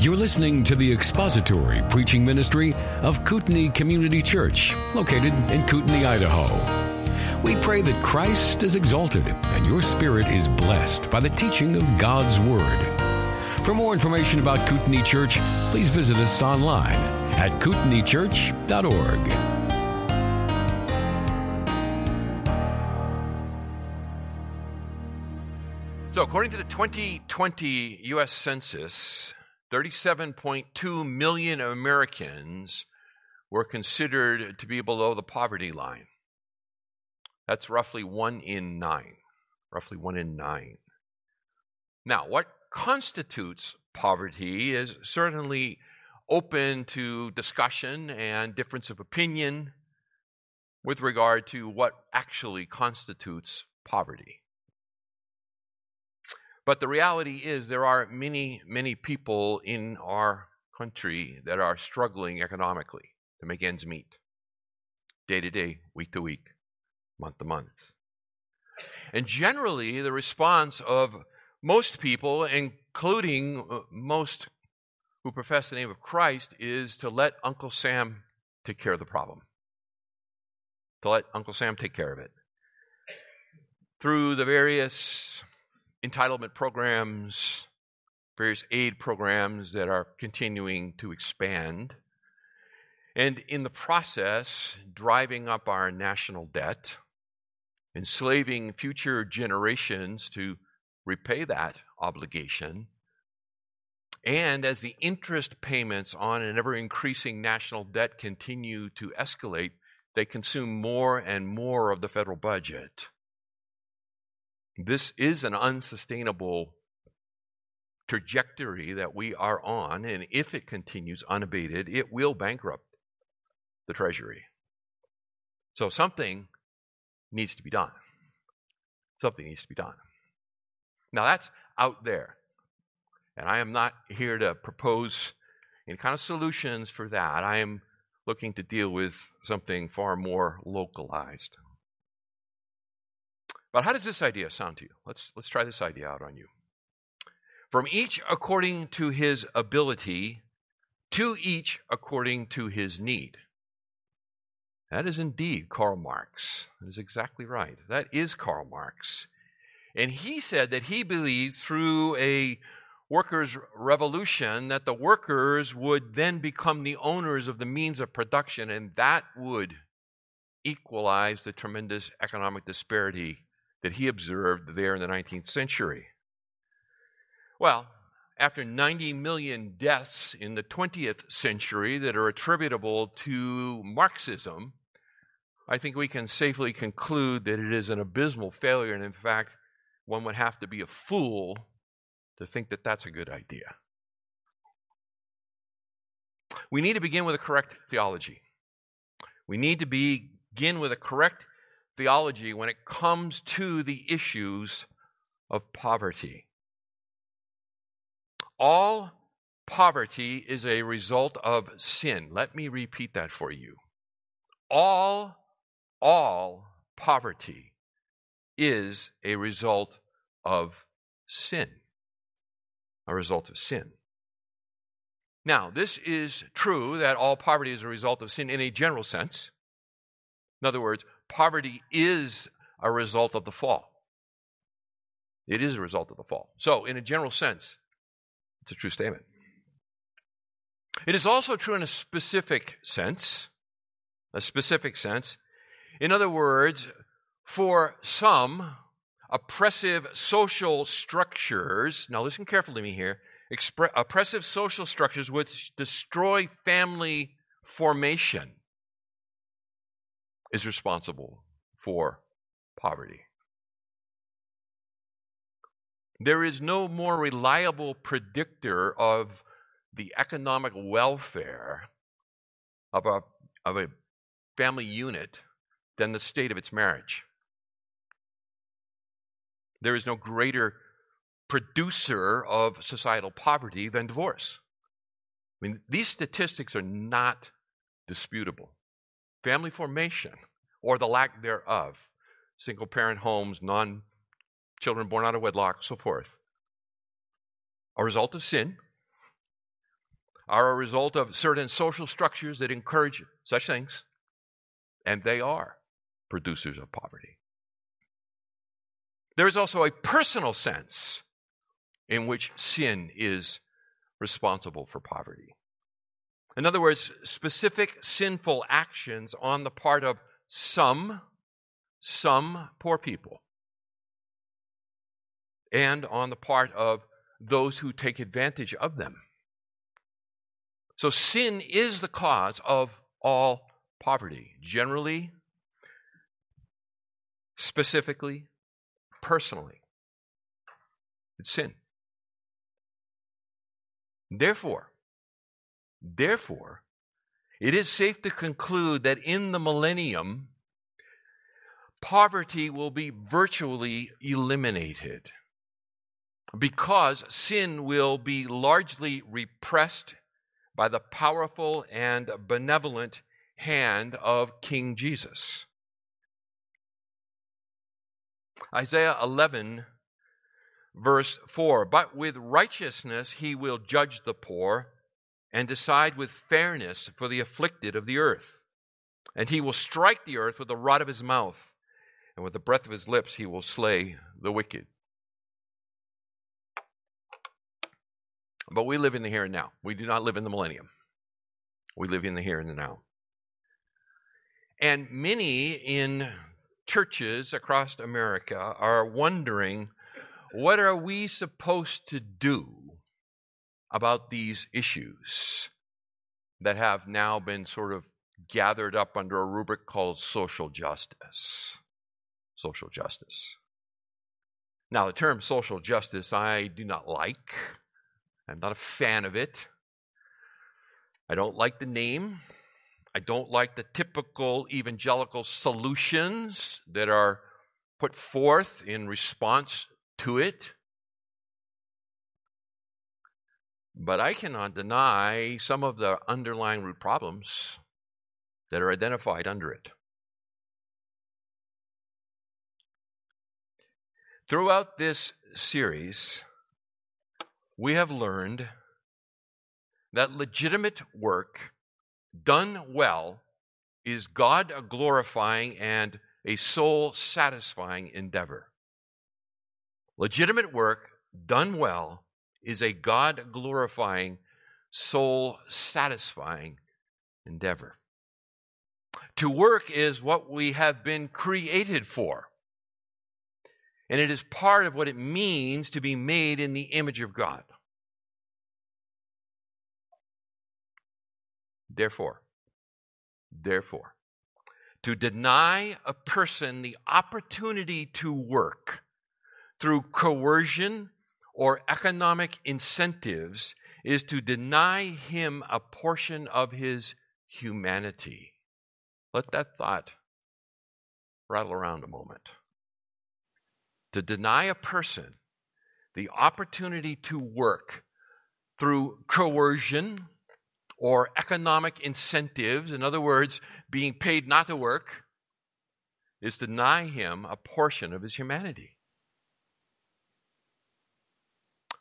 You're listening to the expository preaching ministry of Kootenai Community Church, located in Kootenai, Idaho. We pray that Christ is exalted and your spirit is blessed by the teaching of God's Word. For more information about Kootenai Church, please visit us online at kootenaichurch.org. So, according to the 2020 U.S. Census, 37.2 million Americans were considered to be below the poverty line. That's roughly one in nine. Roughly one in nine. Now, what constitutes poverty is certainly open to discussion and difference of opinion with regard to what actually constitutes poverty. But the reality is, there are many, many people in our country that are struggling economically to make ends meet, day to day, week to week, month to month. And generally, the response of most people, including uh, most who profess the name of Christ, is to let Uncle Sam take care of the problem. To let Uncle Sam take care of it. Through the various entitlement programs, various aid programs that are continuing to expand, and in the process, driving up our national debt, enslaving future generations to repay that obligation. And as the interest payments on an ever increasing national debt continue to escalate, they consume more and more of the federal budget. This is an unsustainable trajectory that we are on, and if it continues unabated, it will bankrupt the Treasury. So something needs to be done. Something needs to be done. Now that's out there. And I am not here to propose any kind of solutions for that. I am looking to deal with something far more localized. But how does this idea sound to you? Let's, let's try this idea out on you. From each according to his ability, to each according to his need. That is indeed Karl Marx. That is exactly right. That is Karl Marx. And he said that he believed through a workers' revolution that the workers would then become the owners of the means of production, and that would equalize the tremendous economic disparity that he observed there in the 19th century. Well, after 90 million deaths in the 20th century that are attributable to Marxism, I think we can safely conclude that it is an abysmal failure, and in fact, one would have to be a fool to think that that's a good idea. We need to begin with a correct theology. We need to begin with a correct theology when it comes to the issues of poverty. All poverty is a result of sin. Let me repeat that for you. All, all poverty is a result of sin. A result of sin. Now, this is true that all poverty is a result of sin in a general sense. In other words, poverty is a result of the fall. It is a result of the fall. So, in a general sense, it's a true statement. It is also true in a specific sense. A specific sense. In other words, for some, oppressive social structures, now listen carefully to me here, oppressive social structures which destroy family formation is responsible for poverty. There is no more reliable predictor of the economic welfare of a, of a family unit than the state of its marriage. There is no greater producer of societal poverty than divorce. I mean, these statistics are not disputable family formation or the lack thereof, single parent homes, non children born out of wedlock, so forth, a result of sin, are a result of certain social structures that encourage such things, and they are producers of poverty. There is also a personal sense in which sin is responsible for poverty. In other words, specific sinful actions on the part of some, some poor people, and on the part of those who take advantage of them. So sin is the cause of all poverty, generally, specifically, personally. It's sin. Therefore, therefore, it is safe to conclude that in the millennium, poverty will be virtually eliminated because sin will be largely repressed by the powerful and benevolent hand of King Jesus. Isaiah 11, verse 4 But with righteousness he will judge the poor and decide with fairness for the afflicted of the earth. And he will strike the earth with the rod of his mouth, and with the breath of his lips he will slay the wicked. But we live in the here and now. We do not live in the millennium. We live in the here and the now. And many in churches across America are wondering what are we supposed to do about these issues that have now been sort of gathered up under a rubric called social justice. Social justice. Now, the term social justice I do not like. I'm not a fan of it. I don't like the name. I don't like the typical evangelical solutions that are put forth in response to it. But I cannot deny some of the underlying root problems that are identified under it. Throughout this series, we have learned that legitimate work done well is God glorifying and a soul satisfying endeavor. Legitimate work done well is a God glorifying, soul satisfying endeavor. To work is what we have been created for. And it is part of what it means to be made in the image of God. Therefore, therefore, to deny a person the opportunity to work through coercion or economic incentives is to deny him a portion of his humanity. Let that thought rattle around a moment. To deny a person the opportunity to work through coercion or economic incentives, in other words, being paid not to work, is to deny him a portion of his humanity.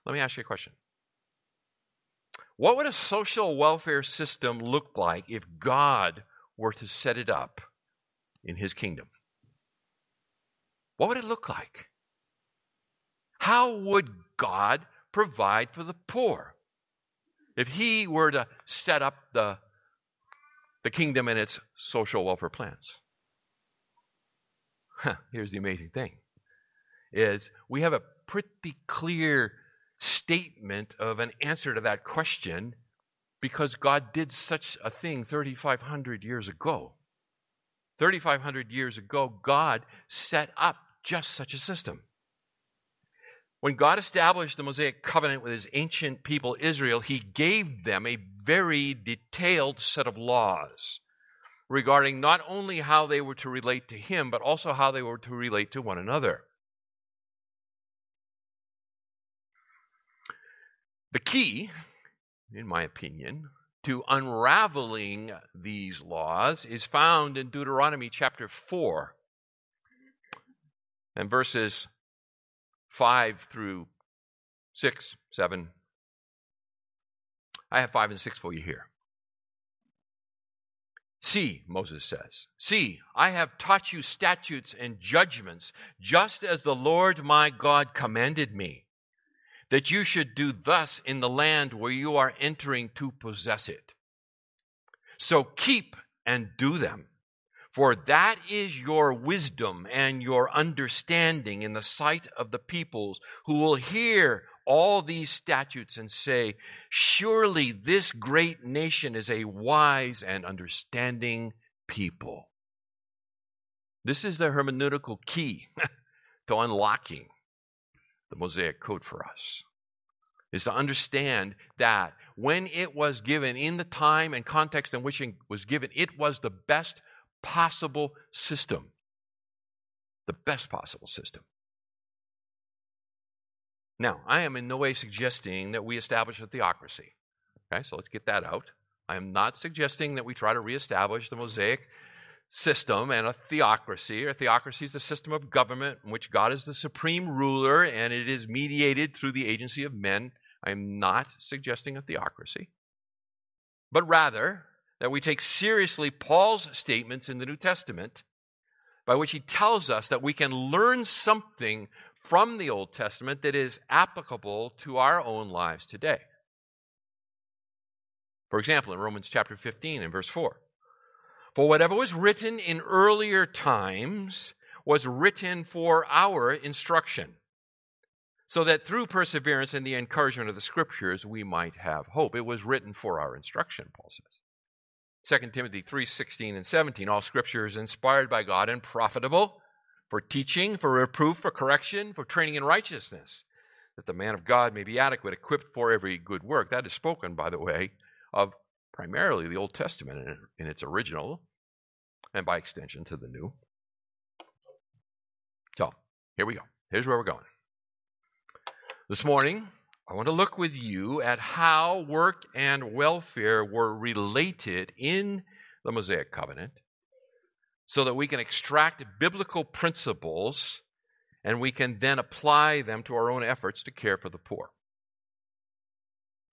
Let me ask you a question. What would a social welfare system look like if God were to set it up in his kingdom? What would it look like? How would God provide for the poor? If he were to set up the, the kingdom and its social welfare plans. Huh, here's the amazing thing is we have a pretty clear statement of an answer to that question because God did such a thing 3,500 years ago. 3,500 years ago, God set up just such a system. When God established the Mosaic covenant with his ancient people Israel, he gave them a very detailed set of laws regarding not only how they were to relate to him, but also how they were to relate to one another. The key, in my opinion, to unraveling these laws is found in Deuteronomy chapter 4 and verses 5 through 6, 7. I have five and six for you here. See, Moses says, see, I have taught you statutes and judgments, just as the Lord my God commanded me, that you should do thus in the land where you are entering to possess it. So keep and do them, for that is your wisdom and your understanding in the sight of the peoples who will hear all these statutes and say, Surely this great nation is a wise and understanding people. This is the hermeneutical key to unlocking the Mosaic Code for us. Is to understand that when it was given in the time and context in which it was given, it was the best possible system. The best possible system. Now, I am in no way suggesting that we establish a theocracy. Okay, so let's get that out. I am not suggesting that we try to reestablish the Mosaic system and a theocracy. A theocracy is a system of government in which God is the supreme ruler and it is mediated through the agency of men. I am not suggesting a theocracy, but rather that we take seriously Paul's statements in the New Testament by which he tells us that we can learn something from the Old Testament that is applicable to our own lives today. For example, in Romans chapter 15 and verse 4 For whatever was written in earlier times was written for our instruction, so that through perseverance and the encouragement of the Scriptures we might have hope. It was written for our instruction, Paul says. 2 Timothy 3 16 and 17 All Scripture is inspired by God and profitable for teaching, for reproof, for correction, for training in righteousness, that the man of God may be adequate, equipped for every good work. That is spoken, by the way, of primarily the Old Testament in its original, and by extension to the New. So, here we go. Here's where we're going. This morning, I want to look with you at how work and welfare were related in the Mosaic Covenant so that we can extract biblical principles and we can then apply them to our own efforts to care for the poor.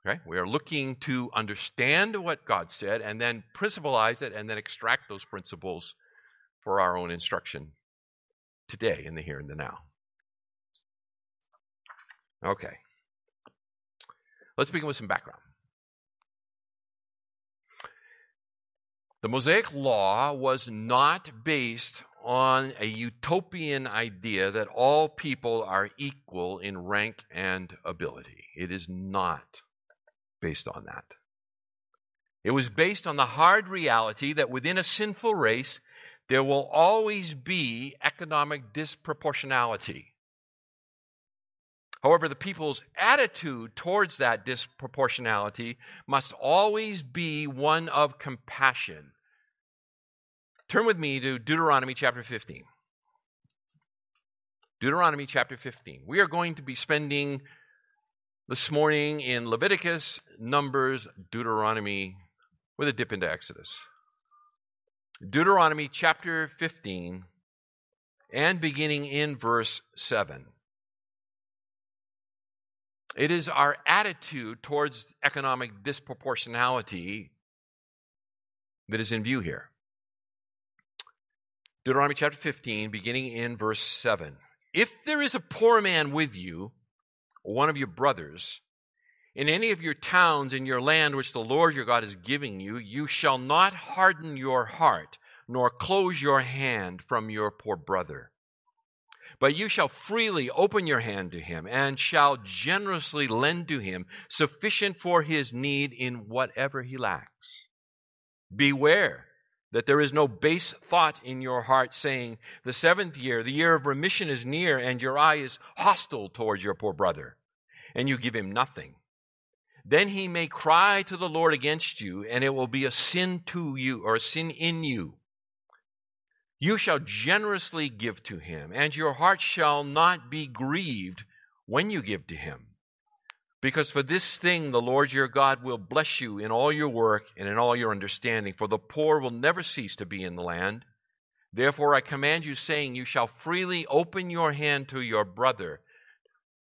Okay? We are looking to understand what God said and then principleize it and then extract those principles for our own instruction today in the here and the now. Okay. Let's begin with some background. The Mosaic Law was not based on a utopian idea that all people are equal in rank and ability. It is not based on that. It was based on the hard reality that within a sinful race, there will always be economic disproportionality. However, the people's attitude towards that disproportionality must always be one of compassion Turn with me to Deuteronomy chapter 15. Deuteronomy chapter 15. We are going to be spending this morning in Leviticus, Numbers, Deuteronomy, with a dip into Exodus. Deuteronomy chapter 15 and beginning in verse 7. It is our attitude towards economic disproportionality that is in view here. Deuteronomy chapter 15, beginning in verse 7. If there is a poor man with you, one of your brothers, in any of your towns in your land which the Lord your God is giving you, you shall not harden your heart, nor close your hand from your poor brother. But you shall freely open your hand to him, and shall generously lend to him sufficient for his need in whatever he lacks. Beware that there is no base thought in your heart saying, The seventh year, the year of remission is near, and your eye is hostile towards your poor brother, and you give him nothing. Then he may cry to the Lord against you, and it will be a sin to you, or a sin in you. You shall generously give to him, and your heart shall not be grieved when you give to him. Because for this thing the Lord your God will bless you in all your work and in all your understanding, for the poor will never cease to be in the land. Therefore I command you, saying, You shall freely open your hand to your brother,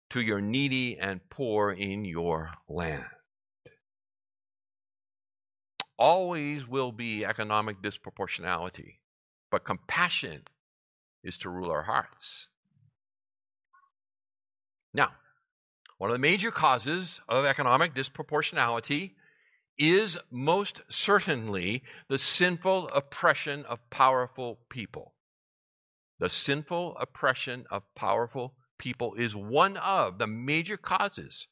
to your needy and poor in your land. always will be economic disproportionality, but compassion is to rule our hearts. Now, one of the major causes of economic disproportionality is most certainly the sinful oppression of powerful people. The sinful oppression of powerful people is one of the major causes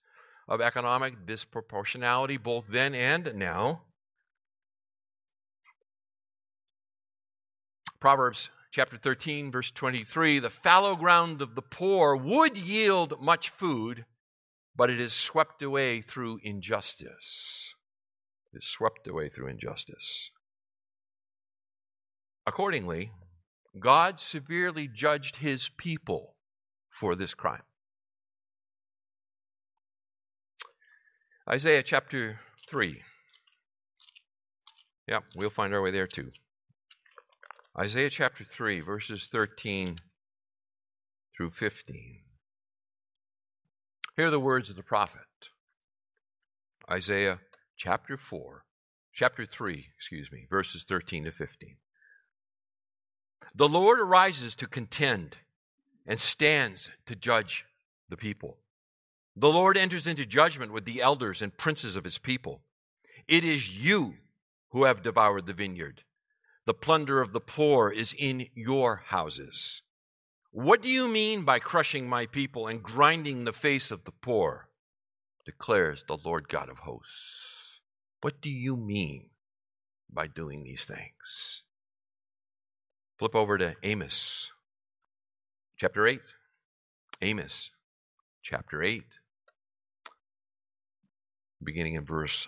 of economic disproportionality, both then and now. Proverbs chapter 13, verse 23 The fallow ground of the poor would yield much food, but it is swept away through injustice. It is swept away through injustice. Accordingly, God severely judged his people for this crime. Isaiah chapter 3. Yep, we'll find our way there too. Isaiah chapter 3, verses 13 through 15. Hear the words of the prophet. Isaiah chapter 4, chapter 3, excuse me, verses 13 to 15. The Lord arises to contend and stands to judge the people. The Lord enters into judgment with the elders and princes of his people. It is you who have devoured the vineyard. The plunder of the poor is in your houses. What do you mean by crushing my people and grinding the face of the poor? declares the Lord God of hosts. What do you mean by doing these things? Flip over to Amos chapter 8. Amos chapter 8, beginning in verse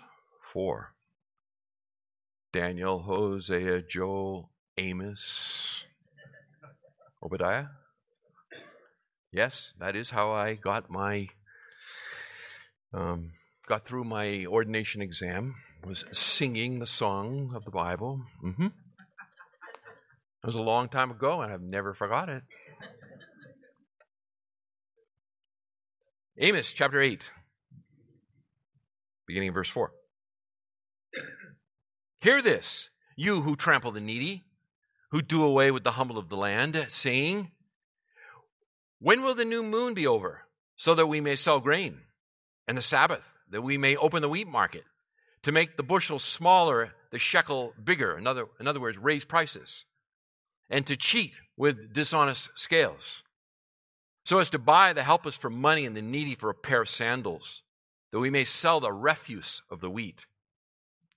4. Daniel, Hosea, Joel, Amos, Obadiah. Yes, that is how I got my um, got through my ordination exam. Was singing the song of the Bible. Mm-hmm. It was a long time ago, and I've never forgot it. Amos chapter 8, beginning in verse 4. Hear this, you who trample the needy, who do away with the humble of the land, saying, When will the new moon be over, so that we may sell grain, and the Sabbath, that we may open the wheat market, to make the bushel smaller, the shekel bigger, in other, in other words, raise prices, and to cheat with dishonest scales, so as to buy the helpless for money and the needy for a pair of sandals, that we may sell the refuse of the wheat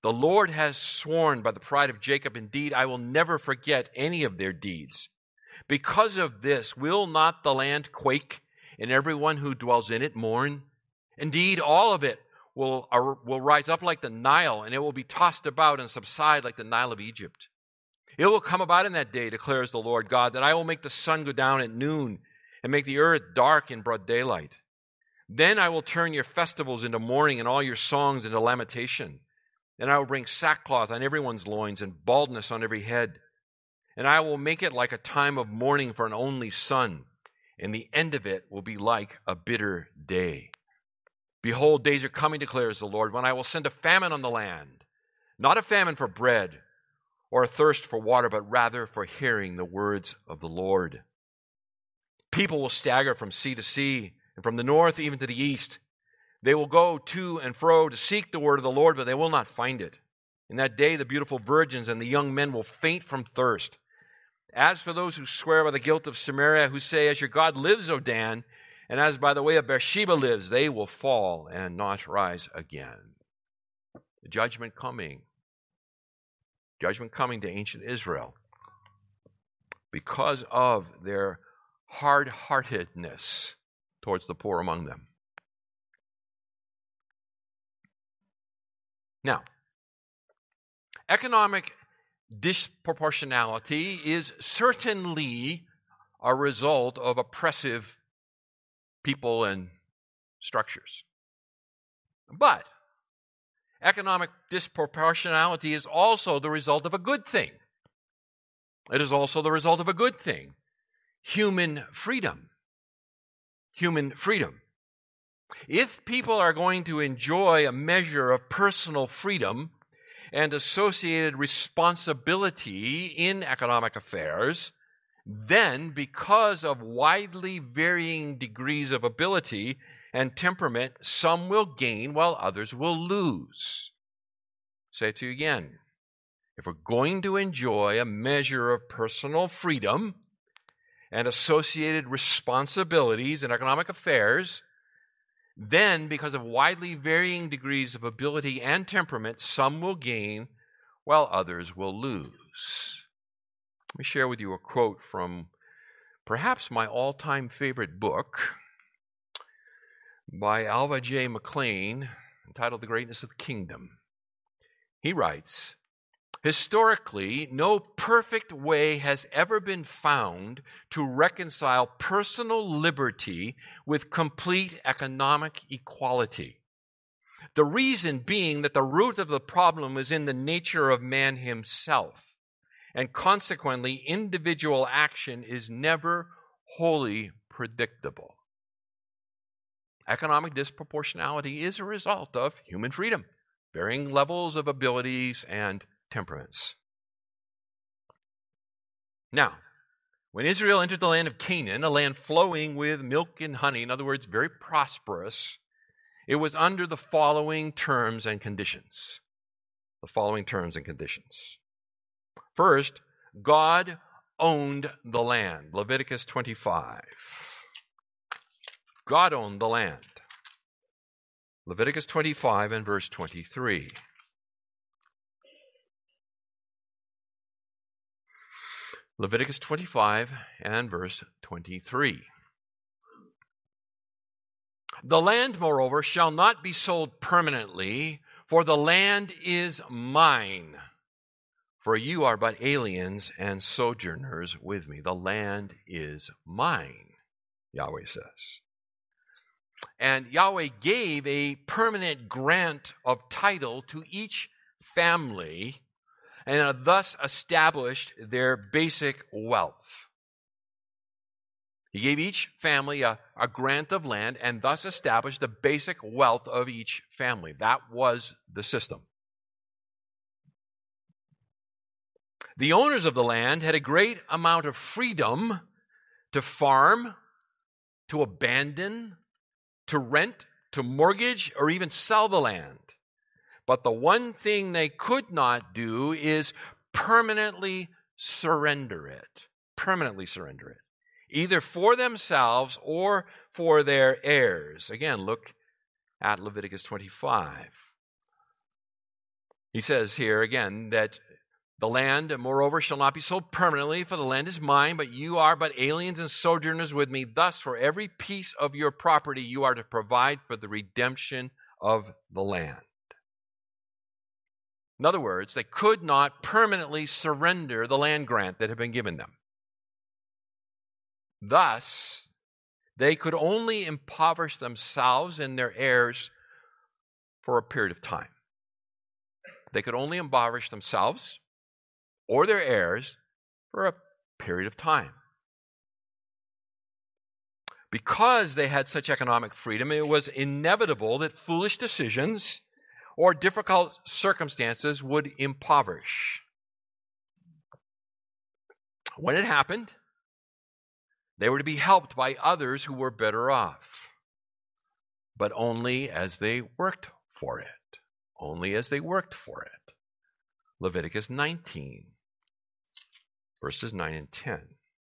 the Lord has sworn by the pride of Jacob, indeed, I will never forget any of their deeds. Because of this, will not the land quake, and everyone who dwells in it mourn? Indeed, all of it will, will rise up like the Nile, and it will be tossed about and subside like the Nile of Egypt. It will come about in that day, declares the Lord God, that I will make the sun go down at noon and make the earth dark in broad daylight. Then I will turn your festivals into mourning and all your songs into lamentation. And I will bring sackcloth on everyone's loins and baldness on every head. And I will make it like a time of mourning for an only son. And the end of it will be like a bitter day. Behold, days are coming, declares the Lord, when I will send a famine on the land. Not a famine for bread or a thirst for water, but rather for hearing the words of the Lord. People will stagger from sea to sea, and from the north even to the east. They will go to and fro to seek the word of the Lord, but they will not find it. In that day, the beautiful virgins and the young men will faint from thirst. As for those who swear by the guilt of Samaria, who say, As your God lives, O Dan, and as by the way of Beersheba lives, they will fall and not rise again. The judgment coming. Judgment coming to ancient Israel because of their hard heartedness towards the poor among them. Now, economic disproportionality is certainly a result of oppressive people and structures. But economic disproportionality is also the result of a good thing. It is also the result of a good thing human freedom. Human freedom. If people are going to enjoy a measure of personal freedom, and associated responsibility in economic affairs, then, because of widely varying degrees of ability and temperament, some will gain while others will lose. Say to you again. If we're going to enjoy a measure of personal freedom and associated responsibilities in economic affairs, then, because of widely varying degrees of ability and temperament, some will gain while others will lose. Let me share with you a quote from perhaps my all time favorite book by Alva J. McClain entitled The Greatness of the Kingdom. He writes, Historically, no perfect way has ever been found to reconcile personal liberty with complete economic equality. The reason being that the root of the problem is in the nature of man himself, and consequently, individual action is never wholly predictable. Economic disproportionality is a result of human freedom, varying levels of abilities and temperaments. Now, when Israel entered the land of Canaan, a land flowing with milk and honey, in other words, very prosperous, it was under the following terms and conditions. The following terms and conditions. First, God owned the land. Leviticus 25. God owned the land. Leviticus 25 and verse 23. Leviticus 25 and verse 23. The land, moreover, shall not be sold permanently, for the land is mine. For you are but aliens and sojourners with me. The land is mine, Yahweh says. And Yahweh gave a permanent grant of title to each family and thus established their basic wealth. He gave each family a, a grant of land and thus established the basic wealth of each family. That was the system. The owners of the land had a great amount of freedom to farm, to abandon, to rent, to mortgage, or even sell the land. But the one thing they could not do is permanently surrender it. Permanently surrender it. Either for themselves or for their heirs. Again, look at Leviticus 25. He says here again that the land, moreover, shall not be sold permanently, for the land is mine, but you are but aliens and sojourners with me. Thus, for every piece of your property, you are to provide for the redemption of the land. In other words, they could not permanently surrender the land grant that had been given them. Thus, they could only impoverish themselves and their heirs for a period of time. They could only impoverish themselves or their heirs for a period of time. Because they had such economic freedom, it was inevitable that foolish decisions or difficult circumstances would impoverish. When it happened, they were to be helped by others who were better off, but only as they worked for it. Only as they worked for it. Leviticus 19, verses 9 and 10.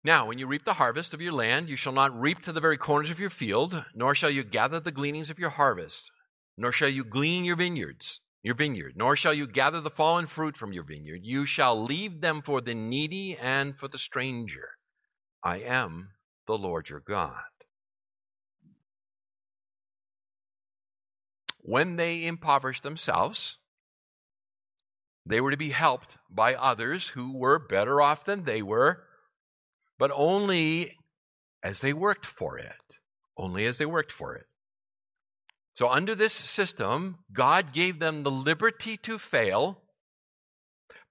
Now, when you reap the harvest of your land, you shall not reap to the very corners of your field, nor shall you gather the gleanings of your harvest nor shall you glean your vineyards, your vineyard, nor shall you gather the fallen fruit from your vineyard. You shall leave them for the needy and for the stranger. I am the Lord your God. When they impoverished themselves, they were to be helped by others who were better off than they were, but only as they worked for it. Only as they worked for it. So, under this system, God gave them the liberty to fail,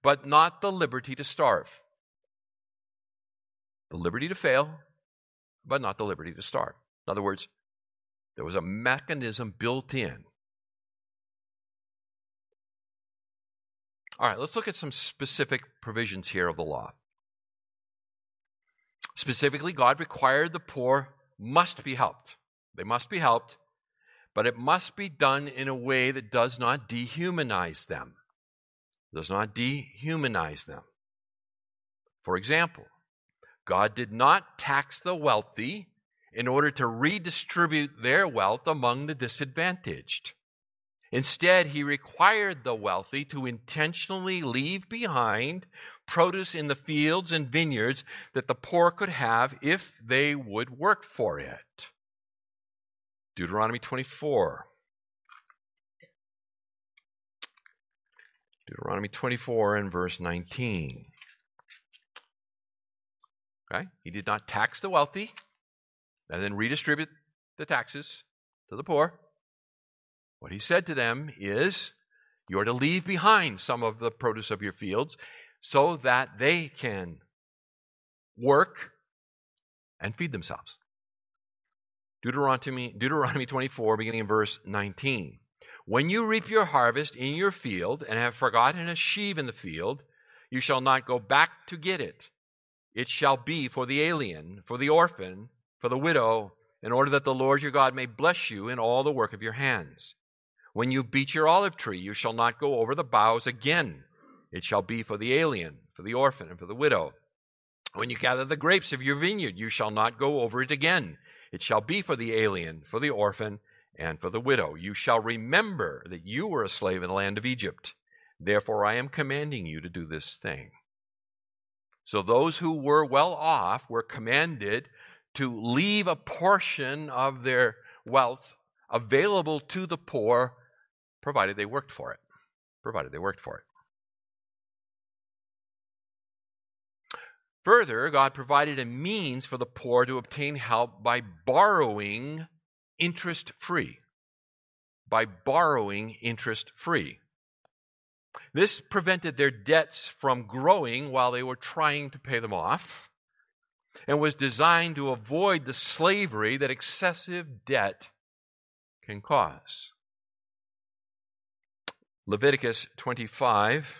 but not the liberty to starve. The liberty to fail, but not the liberty to starve. In other words, there was a mechanism built in All right, let's look at some specific provisions here of the law. Specifically, God required the poor must be helped. They must be helped, but it must be done in a way that does not dehumanize them. Does not dehumanize them. For example, God did not tax the wealthy in order to redistribute their wealth among the disadvantaged. Instead, he required the wealthy to intentionally leave behind produce in the fields and vineyards that the poor could have if they would work for it. Deuteronomy 24. Deuteronomy 24 and verse 19. Okay? He did not tax the wealthy and then redistribute the taxes to the poor. What he said to them is, You are to leave behind some of the produce of your fields so that they can work and feed themselves. Deuteronomy, Deuteronomy 24, beginning in verse 19. When you reap your harvest in your field and have forgotten a sheaf in the field, you shall not go back to get it. It shall be for the alien, for the orphan, for the widow, in order that the Lord your God may bless you in all the work of your hands. When you beat your olive tree, you shall not go over the boughs again. It shall be for the alien, for the orphan, and for the widow. When you gather the grapes of your vineyard, you shall not go over it again. It shall be for the alien, for the orphan, and for the widow. You shall remember that you were a slave in the land of Egypt. Therefore, I am commanding you to do this thing. So, those who were well off were commanded to leave a portion of their wealth available to the poor provided they worked for it. Provided they worked for it. Further, God provided a means for the poor to obtain help by borrowing interest free. By borrowing interest free. This prevented their debts from growing while they were trying to pay them off and was designed to avoid the slavery that excessive debt can cause. Leviticus 25.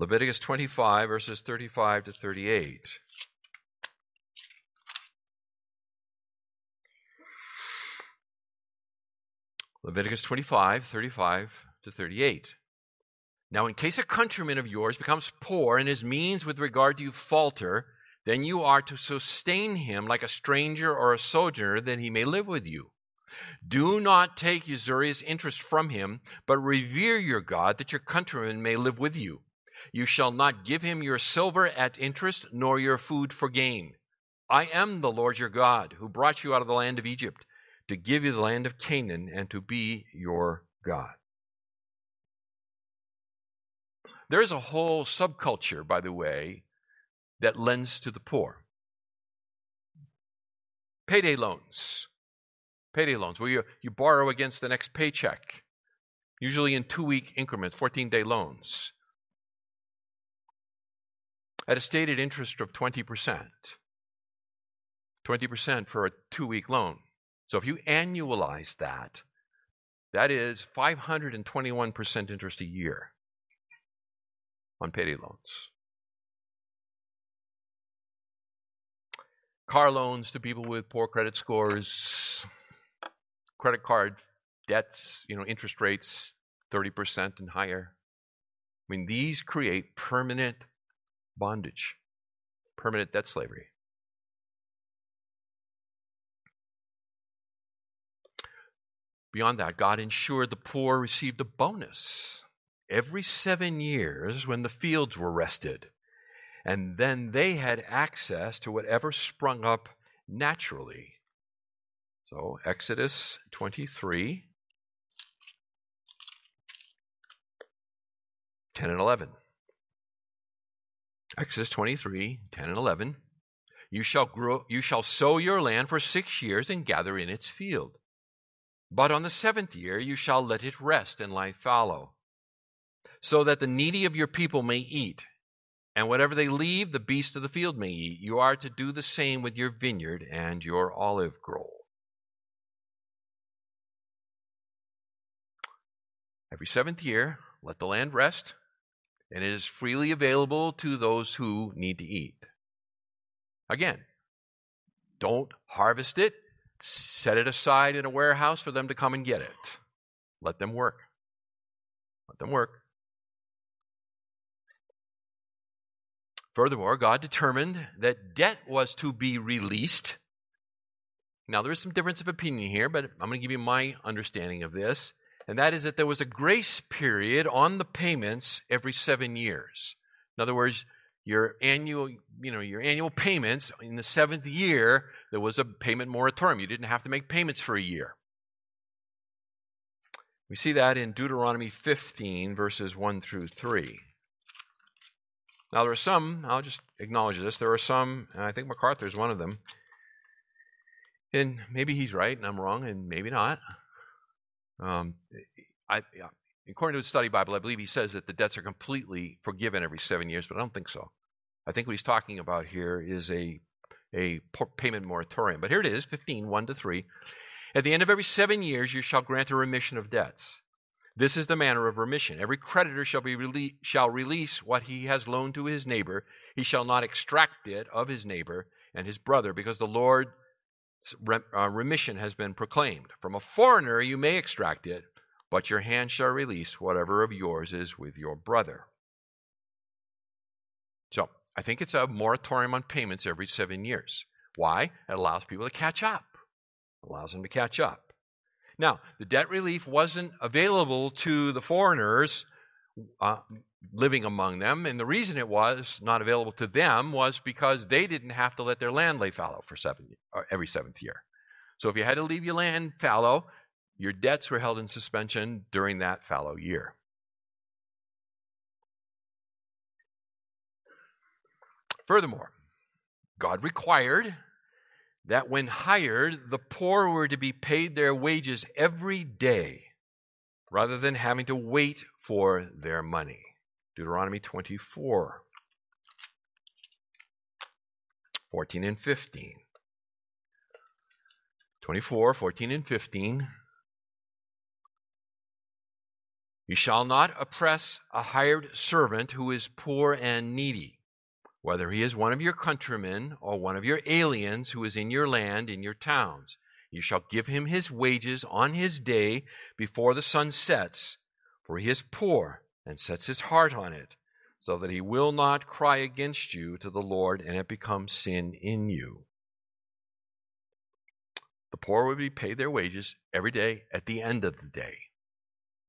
Leviticus 25, verses 35 to 38. Leviticus 25, 35 to 38. Now, in case a countryman of yours becomes poor and his means with regard to you falter, then you are to sustain him like a stranger or a sojourner, that he may live with you. Do not take usurious interest from him, but revere your God, that your countryman may live with you. You shall not give him your silver at interest, nor your food for gain. I am the Lord your God, who brought you out of the land of Egypt, to give you the land of Canaan, and to be your God. There is a whole subculture, by the way, that lends to the poor. Payday loans payday loans, where you, you borrow against the next paycheck, usually in two week increments, 14 day loans, at a stated interest of 20%. 20% for a two week loan. So if you annualize that, that is 521% interest a year on payday loans. Car loans to people with poor credit scores, credit card debts, you know, interest rates 30% and higher. I mean, these create permanent bondage, permanent debt slavery. Beyond that, God ensured the poor received a bonus every seven years when the fields were rested. And then they had access to whatever sprung up naturally so, Exodus 23, 10 and 11. Exodus 23, 10 and 11. You shall grow, you shall sow your land for six years and gather in its field. But on the seventh year you shall let it rest and lie fallow, so that the needy of your people may eat, and whatever they leave, the beasts of the field may eat. You are to do the same with your vineyard and your olive grove. Every seventh year, let the land rest, and it is freely available to those who need to eat. Again, don't harvest it, set it aside in a warehouse for them to come and get it. Let them work. Let them work. Furthermore, God determined that debt was to be released. Now, there is some difference of opinion here, but I'm going to give you my understanding of this. And that is that there was a grace period on the payments every seven years. In other words, your annual, you know, your annual payments in the seventh year, there was a payment moratorium. You didn't have to make payments for a year. We see that in Deuteronomy 15, verses 1 through 3. Now, there are some, I'll just acknowledge this, there are some, and I think MacArthur is one of them, and maybe he's right and I'm wrong, and maybe not. Um, I, according to the study Bible, I believe he says that the debts are completely forgiven every seven years, but I don't think so. I think what he's talking about here is a, a payment moratorium. But here it is 15, 1 to 3. At the end of every seven years, you shall grant a remission of debts. This is the manner of remission. Every creditor shall, be rele- shall release what he has loaned to his neighbor. He shall not extract it of his neighbor and his brother, because the Lord's uh, remission has been proclaimed. From a foreigner you may extract it, but your hand shall release whatever of yours is with your brother. So, I think it's a moratorium on payments every seven years. Why? It allows people to catch up. It allows them to catch up. Now, the debt relief wasn't available to the foreigners uh, living among them, and the reason it was not available to them was because they didn't have to let their land lay fallow for seven, every seventh year. So if you had to leave your land fallow, your debts were held in suspension during that fallow year. Furthermore, God required that when hired, the poor were to be paid their wages every day rather than having to wait for their money. Deuteronomy 24, 14 and 15. 24, 14 and 15. You shall not oppress a hired servant who is poor and needy whether he is one of your countrymen or one of your aliens who is in your land, in your towns. You shall give him his wages on his day before the sun sets, for he is poor and sets his heart on it, so that he will not cry against you to the Lord and it becomes sin in you. The poor would be paid their wages every day at the end of the day.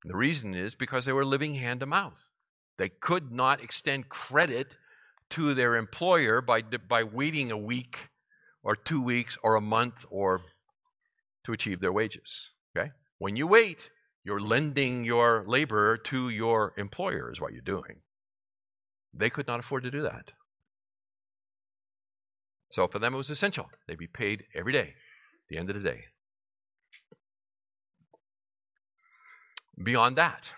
And the reason is because they were living hand to mouth. They could not extend credit to their employer by, by waiting a week or two weeks or a month or to achieve their wages. Okay? When you wait, you're lending your labor to your employer, is what you're doing. They could not afford to do that. So for them, it was essential. They'd be paid every day, the end of the day. Beyond that,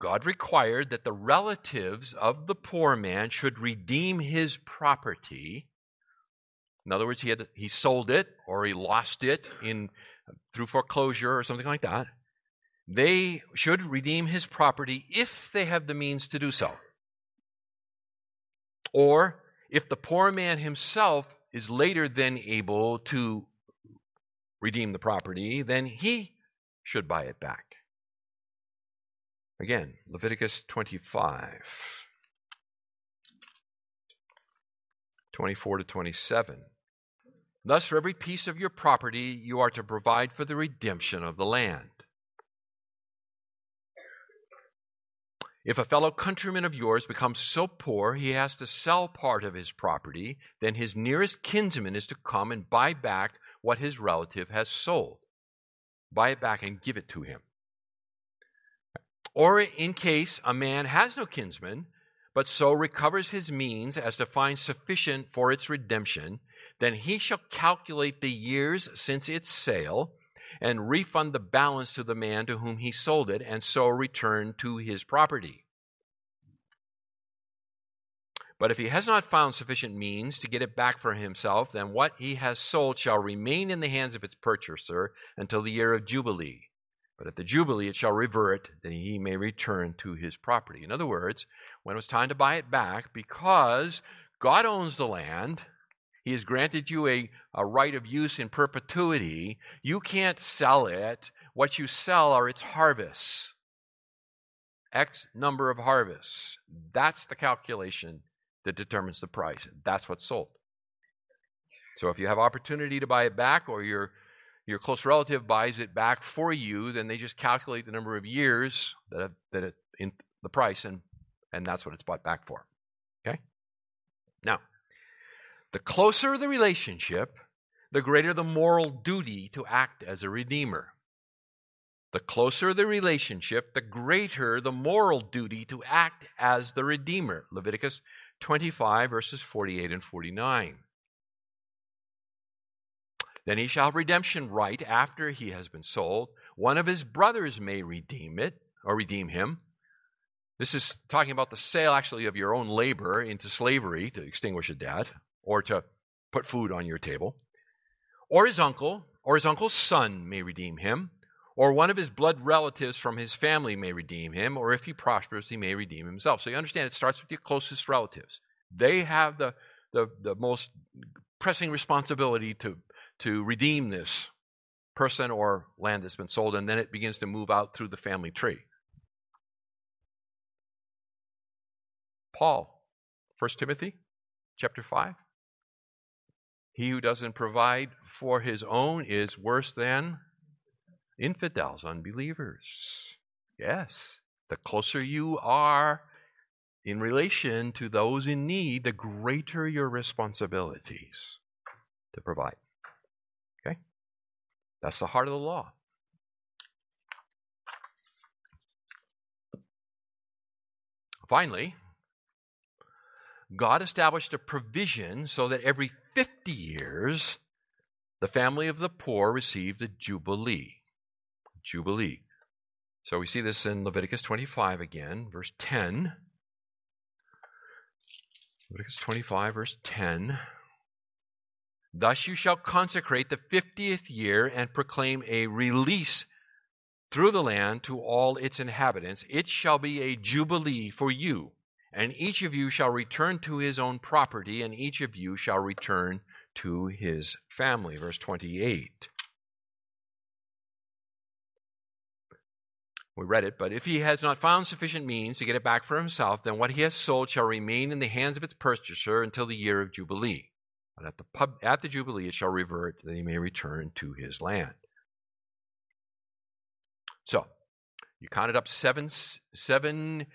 God required that the relatives of the poor man should redeem his property. In other words, he had he sold it or he lost it in through foreclosure or something like that. They should redeem his property if they have the means to do so. Or if the poor man himself is later than able to redeem the property, then he should buy it back. Again, Leviticus 25, 24 to 27. Thus, for every piece of your property, you are to provide for the redemption of the land. If a fellow countryman of yours becomes so poor he has to sell part of his property, then his nearest kinsman is to come and buy back what his relative has sold. Buy it back and give it to him. Or in case a man has no kinsman, but so recovers his means as to find sufficient for its redemption, then he shall calculate the years since its sale and refund the balance to the man to whom he sold it, and so return to his property. But if he has not found sufficient means to get it back for himself, then what he has sold shall remain in the hands of its purchaser until the year of Jubilee But at the Jubilee it shall revert, that he may return to his property. In other words, when it was time to buy it back, because God owns the land, he has granted you a, a right of use in perpetuity, you can't sell it. What you sell are its harvests. X number of harvests. That's the calculation that determines the price. That's what's sold. So if you have opportunity to buy it back or your your close relative buys it back for you, then they just calculate the number of years that that it, in the price and and that's what it's bought back for. Okay? Now, the closer the relationship, the greater the moral duty to act as a redeemer. The closer the relationship, the greater the moral duty to act as the redeemer. Leviticus 25, verses 48 and 49. Then he shall have redemption right after he has been sold. One of his brothers may redeem it or redeem him. This is talking about the sale, actually, of your own labor into slavery to extinguish a debt or to put food on your table. Or his uncle or his uncle's son may redeem him. Or one of his blood relatives from his family may redeem him. Or if he prospers, he may redeem himself. So you understand it starts with your closest relatives. They have the, the, the most pressing responsibility to to redeem this person or land that's been sold, and then it begins to move out through the family tree. Paul, 1 Timothy chapter 5. He who doesn't provide for his own is worse than infidels, unbelievers. Yes, the closer you are in relation to those in need, the greater your responsibilities to provide. Okay? That's the heart of the law. Finally, God established a provision so that every 50 years the family of the poor received a jubilee. Jubilee. So we see this in Leviticus 25 again, verse 10. Leviticus 25, verse 10. Thus you shall consecrate the fiftieth year and proclaim a release through the land to all its inhabitants. It shall be a jubilee for you, and each of you shall return to his own property, and each of you shall return to his family. Verse 28. We read it, but if he has not found sufficient means to get it back for himself, then what he has sold shall remain in the hands of its purchaser until the year of Jubilee. But at the, pub, at the Jubilee it shall revert, that he may return to his land. So, you counted up seven, seven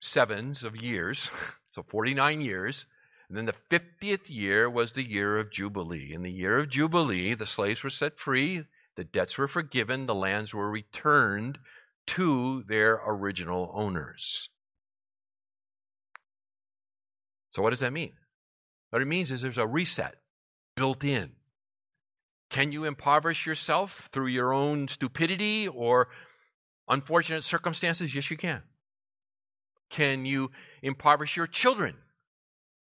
sevens of years, so 49 years. And then the 50th year was the year of Jubilee. In the year of Jubilee, the slaves were set free, the debts were forgiven, the lands were returned to their original owners. So, what does that mean? What it means is there's a reset built in. Can you impoverish yourself through your own stupidity or unfortunate circumstances? Yes, you can. Can you impoverish your children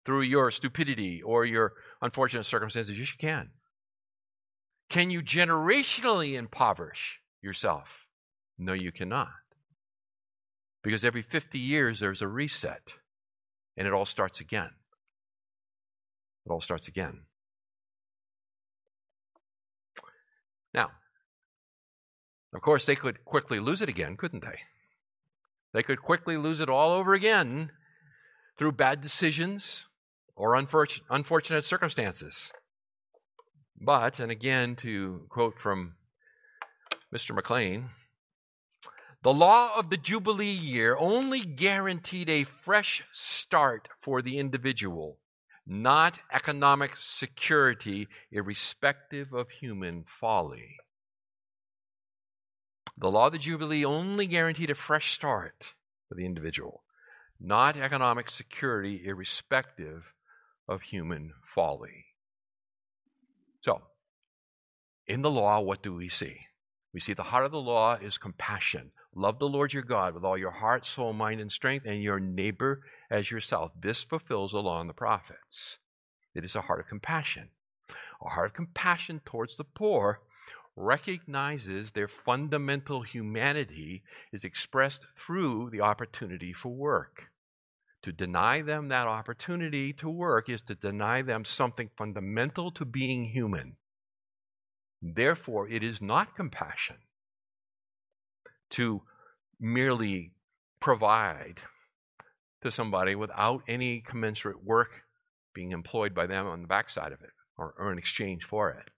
through your stupidity or your unfortunate circumstances? Yes, you can. Can you generationally impoverish yourself? No, you cannot. Because every 50 years there's a reset and it all starts again. It all starts again. Now, of course, they could quickly lose it again, couldn't they? They could quickly lose it all over again through bad decisions or unfortunate circumstances. But, and again, to quote from Mr. McLean, the law of the Jubilee year only guaranteed a fresh start for the individual not economic security, irrespective of human folly. The law of the Jubilee only guaranteed a fresh start for the individual, not economic security, irrespective of human folly. So, in the law, what do we see? We see the heart of the law is compassion. Love the Lord your God with all your heart, soul, mind, and strength, and your neighbor as yourself. This fulfills the law and the prophets. It is a heart of compassion. A heart of compassion towards the poor recognizes their fundamental humanity is expressed through the opportunity for work. To deny them that opportunity to work is to deny them something fundamental to being human. Therefore, it is not compassion to merely provide to somebody without any commensurate work being employed by them on the backside of it or, or in exchange for it.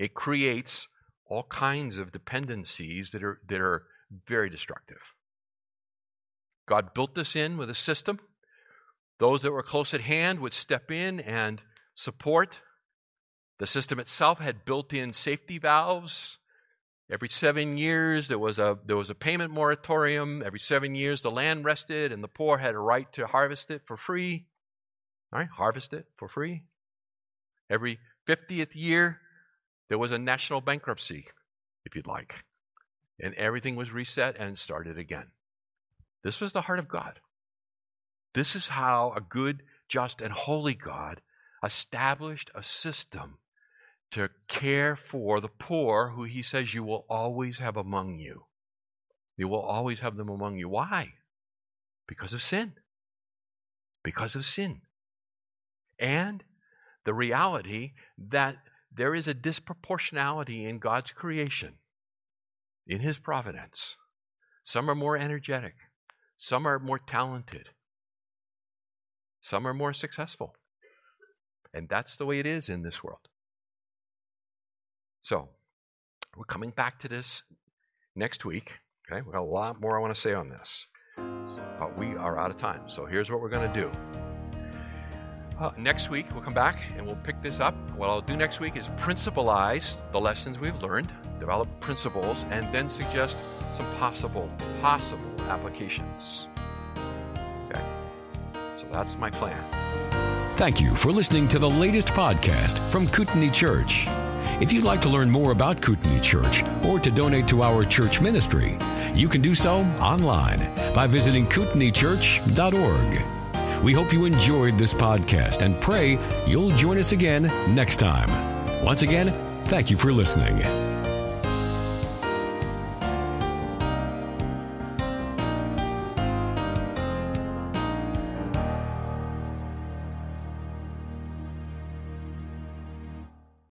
It creates all kinds of dependencies that are, that are very destructive. God built this in with a system. Those that were close at hand would step in and support. The system itself had built in safety valves. Every seven years, there was, a, there was a payment moratorium. Every seven years, the land rested, and the poor had a right to harvest it for free. All right, harvest it for free. Every 50th year, there was a national bankruptcy, if you'd like. And everything was reset and started again. This was the heart of God. This is how a good, just, and holy God established a system to care for the poor who he says you will always have among you. You will always have them among you. Why? Because of sin. Because of sin. And the reality that there is a disproportionality in God's creation, in His providence. Some are more energetic, some are more talented, some are more successful. And that's the way it is in this world. So, we're coming back to this next week. Okay, we've got a lot more I want to say on this, but we are out of time. So, here's what we're going to do. Uh, next week, we'll come back and we'll pick this up. What I'll do next week is principalize the lessons we've learned, develop principles, and then suggest some possible, possible applications. Okay? So that's my plan. Thank you for listening to the latest podcast from Kootenai Church. If you'd like to learn more about Kootenai Church or to donate to our church ministry, you can do so online by visiting kootenaichurch.org. We hope you enjoyed this podcast and pray you'll join us again next time. Once again, thank you for listening.